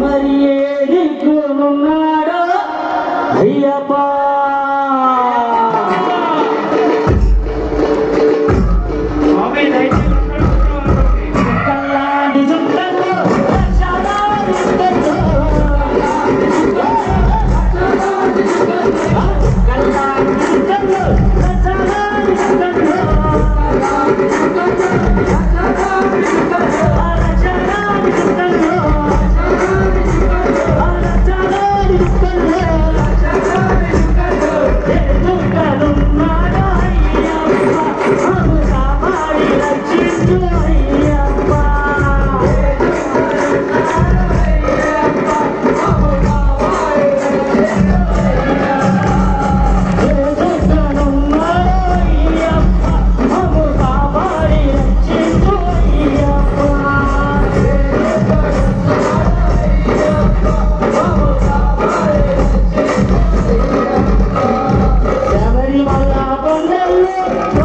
மரியேடிக்கு முன்னாடா Ayyappa Oh, no, no.